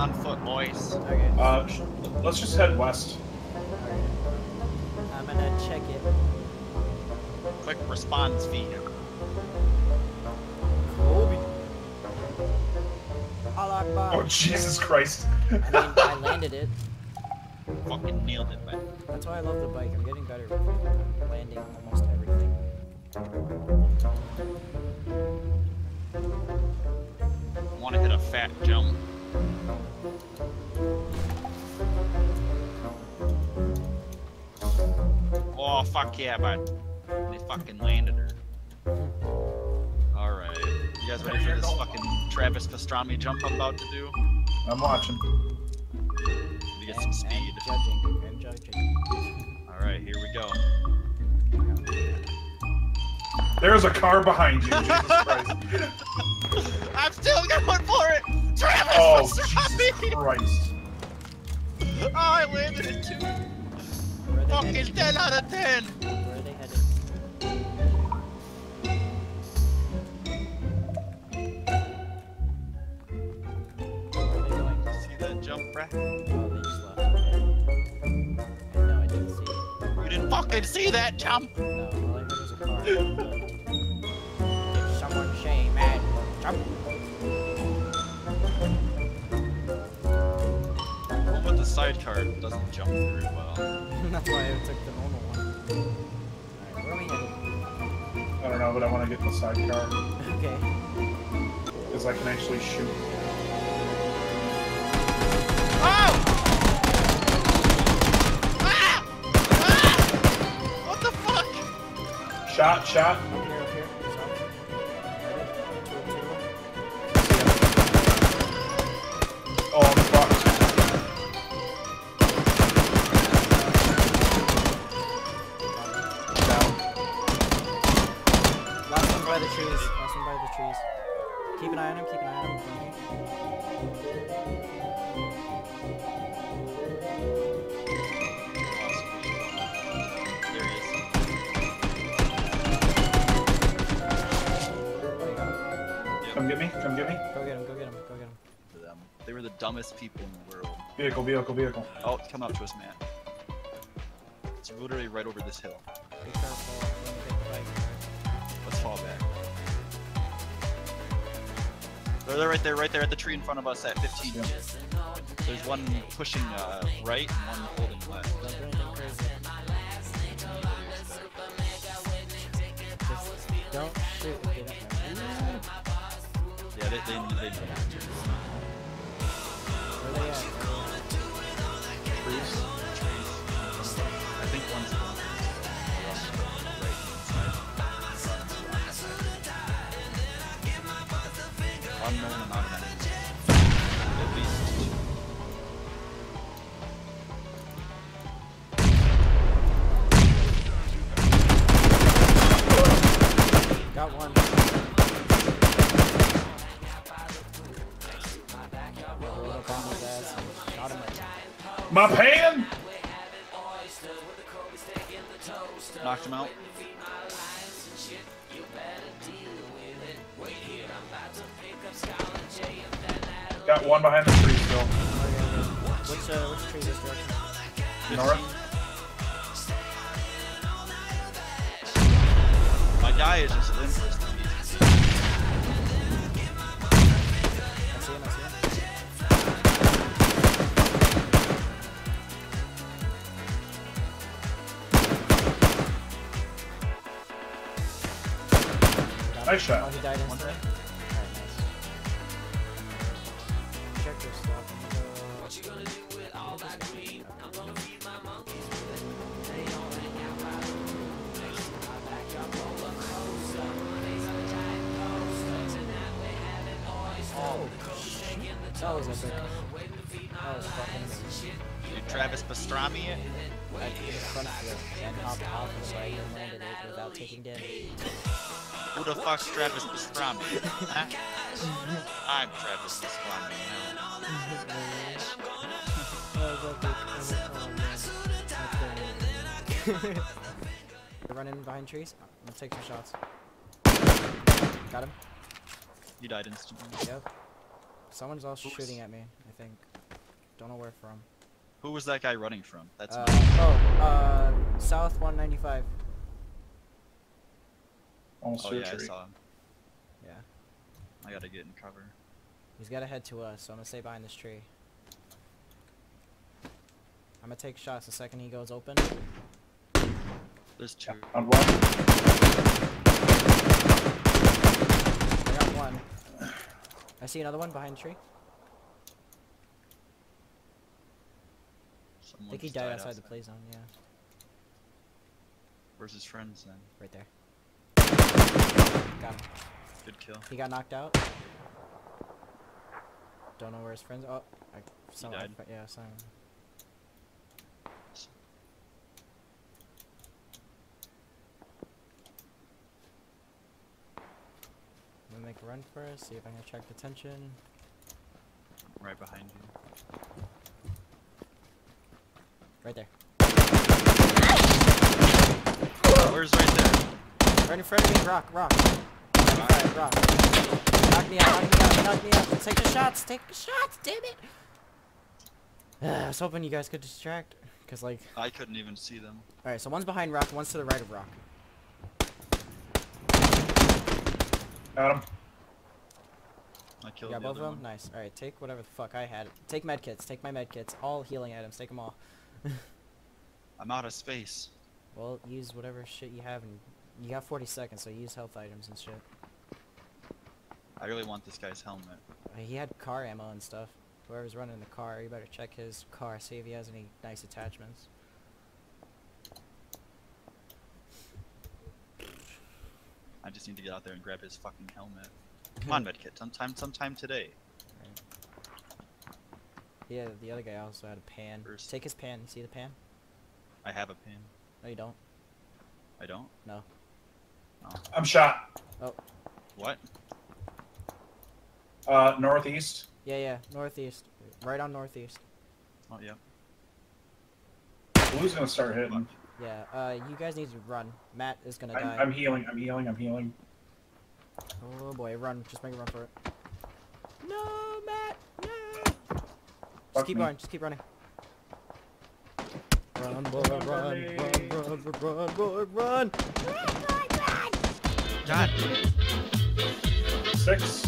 on foot, boys. Okay. Uh, let's just head west. Alright. I'm gonna check it. Quick response feed. Kobe. Oh Jesus Christ! I mean, I landed it. Fucking nailed it, man. That's why I love the bike. I'm getting better with. I'm landing almost everything. I want to hit a fat jump. Oh fuck yeah, bud. They fucking landed her. Alright. You guys ready for this fucking Travis Pastrami jump I'm about to do? I'm watching. To get some I'm- speed. I'm judging. I'm judging. Alright, here we go. There's a car behind you. Jesus Christ! I'm still going for it! Travis Oh Pastrami! Jesus Christ! Oh, I landed it too! Fucking 10 out of 10! Where are they? See that jump, they just left. No, I didn't see. You didn't fucking see that jump! No, all I heard was a car. Someone say mad, jump. The sidecar doesn't jump very well. That's why I took the normal one. Alright, where are we headed? I don't know, but I want to get in the sidecar Okay. because I can actually shoot. Oh! Ah! Ah! What the fuck? Shot, shot. Trees. Last one by the trees. Keep an eye on him. Keep an eye on him. There he is. You got him. Come get me. Come get me. Go get him. Go get him. Go get him. For them. They were the dumbest people in the world. Vehicle, vehicle, vehicle. Oh, it's coming up to us, man. It's literally right over this hill. Be careful. when you get the bike. Let's fall back. They're, right there, right there at the tree in front of us at 15. Yeah. There's one pushing uh, right and one holding left. Don't do anything crazy. Just don't shoot. if they Yeah, they, they, they Unknown amount of enemies. At least. Got one. My pan. Knocked him out. Got one behind the tree still. Which uh, which tree this direction? North. My guy is just limp Nice shot. Oh, he died One instantly. Alright, nice. Check your stuff. Oh, that was epic. That was fucking amazing. Dude, Travis Pastrami it. A front flip and hopped off of the bike and landed it without taking damage. Who the fuck's Travis Pastrami? I'm Travis Pastrami now. They're running behind trees. Let's take some shots. Got him. You died instantly. Yep. Someone's all shooting at me, I think. Don't know where from. Who was that guy running from? That's Uh, me. oh, uh, south 195. Almost Oh to yeah, I saw him. Yeah. I gotta get in cover. He's gotta head to us, so I'm gonna stay behind this tree. I'm gonna take shots the second he goes open. There's two. On one. I got one. I see another one behind the tree. I think he just died outside the play zone, yeah. Where's his friends then? Right there. Got him. Good kill. He got knocked out. Don't know where his friends. Oh, I saw. I died? fi- yeah, I saw him. I'm gonna make a run for it. See if I can attract attention. Right behind you. Right there. Where's right there? Right in front of me. Rock. Rock. Right, rock. Knock me out. Knock me out. Knock me out. Take the shots. Take the shots. Damn it. I was hoping you guys could distract. Cause like, I couldn't even see them. all right. So one's behind rock. One's to the right of rock. Got him. I killed him. Yeah, the both of them? one. Nice. Alright, take whatever the fuck I had. Take med kits. Take my med kits. All healing items. Take them all. I'm out of space. Well, use whatever shit you have. and You got 40 seconds, so use health items and shit. I really want this guy's helmet. Uh, He had car ammo and stuff. Whoever's running the car, you better check his car, see if he has any nice attachments. I just need to get out there and grab his fucking helmet. Come on, medkit. Sometime, sometime today. Yeah, the other guy also had a pan. First. Take his pan. See the pan? I have a pin. No, you don't. I don't. No. I'm shot. Oh. What? Uh, northeast. Yeah, yeah. Northeast. Right on northeast. Oh yeah. Blue's gonna start hitting. Yeah, uh, you guys need to run. Matt is gonna I'm, die. I'm healing. I'm healing. I'm healing. Oh boy, run. Just make a run for it. No, Matt! No! Fuck Just keep me. going. Just keep running. Run, boy, run, run, boy, run, run, boy, run! God. Six.